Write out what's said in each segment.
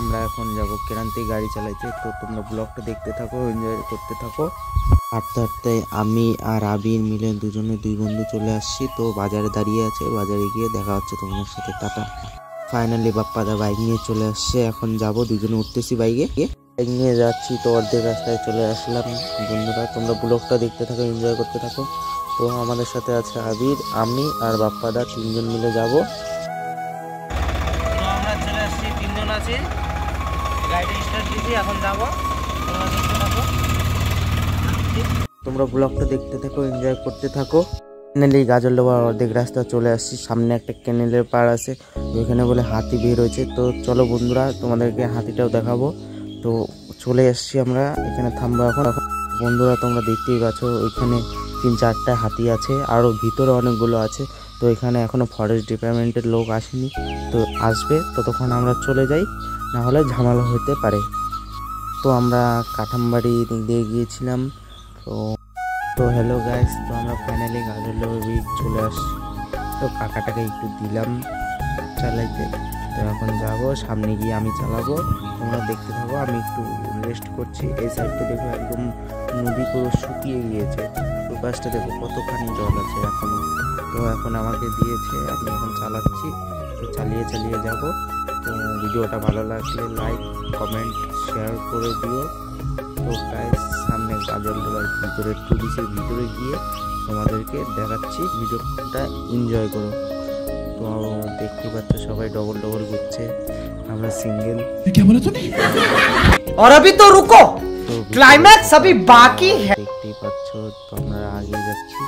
আমরা এখন যাব ক্রান্তি গাড়ি চালাইতে। তো তোমরা ব্লগটা দেখতে থাকো এনজয় করতে থাকো। হাঁটতে হাঁটতে আমি আর আবির মিলে দুজনে দুই বন্ধু চলে আসছি। তো বাজারে দাঁড়িয়ে আছে, বাজারে গিয়ে দেখা হচ্ছে তোমাদের সাথে। টাটা। ফাইনালি বাপ্পাদা বাইক নিয়ে চলে আসছে। এখন যাব, দুজনে উঠতেছি বাইকে বাইক নিয়ে যাচ্ছি, তো অর্ধেক রাস্তায় চলে আসলাম। বন্ধুরা, তোমরা ব্লগটা দেখতে থাকো এনজয় করতে থাকো। তো আমাদের সাথে আছে আবির, আমি আর বাপ্পাদা তিনজন মিলে যাব। আছি গাড়িটা স্টার্ট দিয়েছি, এখন যাব। তোমরা ব্লগটা দেখতে থাকো এনজয় করতে থাকো। ফাইনালি গাজল ডোবার অর্ধেক রাস্তা চলে আসছি। সামনে একটা ক্যানেলের পাড় আছে ওইখানে বলে হাতি বের হয়েছে। তো চলো বন্ধুরা, তোমাদেরকে হাতিটাও দেখাবো। তো চলে এসছি আমরা, এখানে থামবো এখন। এখন বন্ধুরা, তোমরা দেখতেই পাচ্ছ, ওইখানে তিন চারটা হাতি আছে। আরও ভিতরে অনেকগুলো আছে। তো এখানে এখনও ফরেস্ট ডিপার্টমেন্টের লোক আসেনি। তো আসবে, ততক্ষণ আমরা চলে যাই না হলে ঝামেলা হতে পারে। তো আমরা কাঠামবাড়ি দিয়ে গিয়েছিলাম। তো তো হ্যালো গাইস তো আমরা ফাইনালি ব্রিজ চলে আসছি। তো কাকাটাকে একটু দিলাম চালাইতে। তো এখন যাব, সামনে গিয়ে আমি চালাবো। তোমরা দেখতে থাকো, আমি একটু রেস্ট করছি। এই সাইডটা দেখো একদম নদী পুরো শুকিয়ে গিয়েছে। তো গাছটা দেখো কতখানি জল আছে এখনও। তো এখন আমাকে দিয়েছে আমি এখন চালাচ্ছি তো চালিয়ে চালিয়ে যাব তো ভিডিওটা ভালো লাগলে লাইক কমেন্ট শেয়ার করে দিও তো গাইস সামনে গাজল ডোবার ভিতরে টুরিসের ভিতরে গিয়ে তোমাদেরকে দেখাচ্ছি ভিডিওটা এনজয় করো তো দেখতে পাচ্ছ সবাই ডবল ডবল ঘুরছে আমরা সিঙ্গেল क्या बोला तूने और अभी तो रुको তো क्लाइमैक्स अभी बाकी है দেখতেই পাচ্ছ তো আমরা আগে যাচ্ছি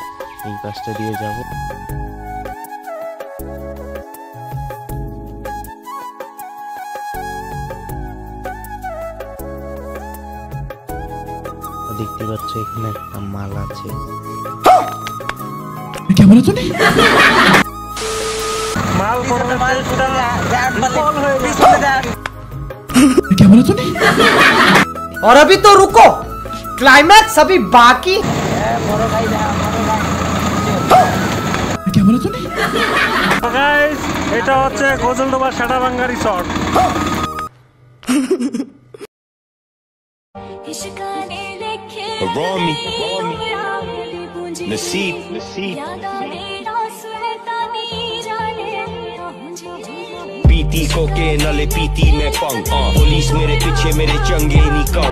এই পাশটা দিয়ে যাব দেখতে পাচ্ছ এখানে একটা মাল আছে क्या बोला तूने क्या बोला तूने और अभी तो रुको क्लाइमैक्स अभी बाकी क्या बोला तूने গাইস এটা হচ্ছে Gajoldoba Satabanga resort Arami, Nasib, Nasib. पीती को के नले पीती में पंग पुलिस मेरे पीछे मेरे चंगे निकम